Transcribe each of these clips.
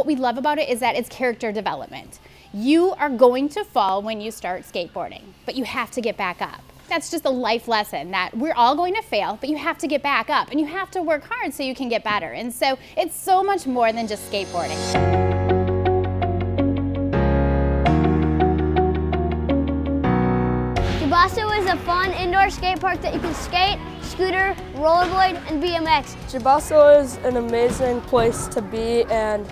what we love about it is that it's character development. You are going to fall when you start skateboarding, but you have to get back up. That's just a life lesson that we're all going to fail, but you have to get back up and you have to work hard so you can get better. And so it's so much more than just skateboarding. GBASO is a fun indoor skate park that you can skate, scooter, rollerblade, and BMX. GBASO is an amazing place to be and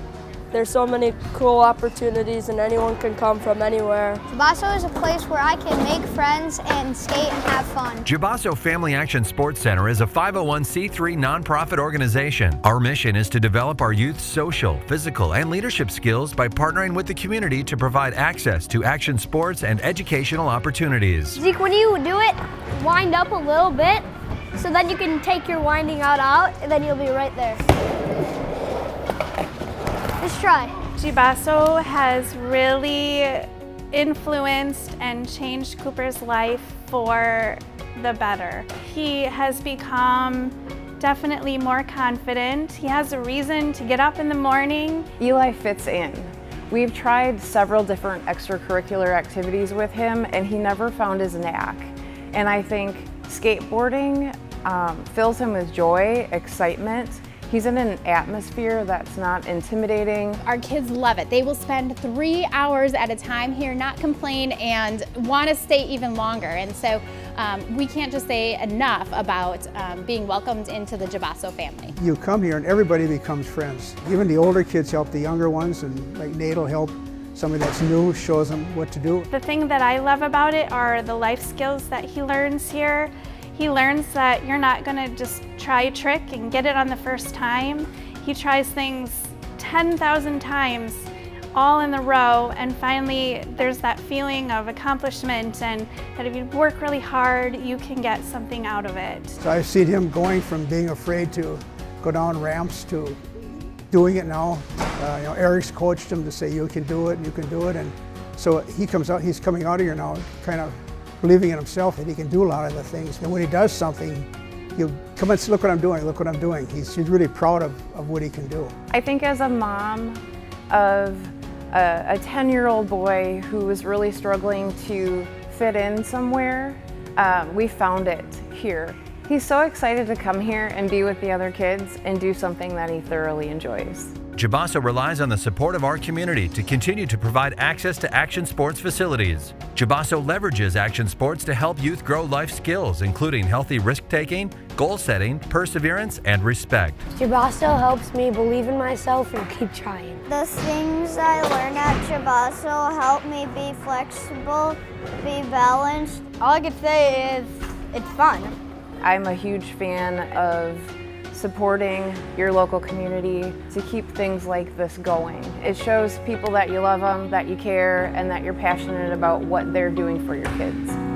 there's so many cool opportunities and anyone can come from anywhere. GBASO is a place where I can make friends and skate and have fun. GBASO Family Action Sports Center is a 501c3 nonprofit organization. Our mission is to develop our youth's social, physical, and leadership skills by partnering with the community to provide access to action sports and educational opportunities. Zeke, when you do it, wind up a little bit so then you can take your winding out out and then you'll be right there. Let's try. GBASO has really influenced and changed Cooper's life for the better. He has become definitely more confident. He has a reason to get up in the morning. Eli fits in. We've tried several different extracurricular activities with him and he never found his knack. And I think skateboarding um, fills him with joy, excitement, He's in an atmosphere that's not intimidating. Our kids love it. They will spend three hours at a time here, not complain, and want to stay even longer. And so um, we can't just say enough about um, being welcomed into the GBASO family. You come here and everybody becomes friends. Even the older kids help the younger ones, and like Nate will help somebody that's new, shows them what to do. The thing that I love about it are the life skills that he learns here. He learns that you're not going to just try a trick and get it on the first time. He tries things 10,000 times all in the row and finally there's that feeling of accomplishment and that if you work really hard you can get something out of it. So I've seen him going from being afraid to go down ramps to doing it now. Uh, you know, Eric's coached him to say you can do it, you can do it and so he comes out, he's coming out of here now kind of believing in himself that he can do a lot of the things. And when he does something, you come and say, look what I'm doing, look what I'm doing. He's, he's really proud of, of what he can do. I think as a mom of a 10-year-old boy who was really struggling to fit in somewhere, uh, we found it here. He's so excited to come here and be with the other kids and do something that he thoroughly enjoys. GBASO relies on the support of our community to continue to provide access to action sports facilities. GBASO leverages action sports to help youth grow life skills, including healthy risk-taking, goal setting, perseverance, and respect. GBASO helps me believe in myself and keep trying. The things I learn at GBASO help me be flexible, be balanced. All I can say is it's fun. I'm a huge fan of supporting your local community to keep things like this going. It shows people that you love them, that you care, and that you're passionate about what they're doing for your kids.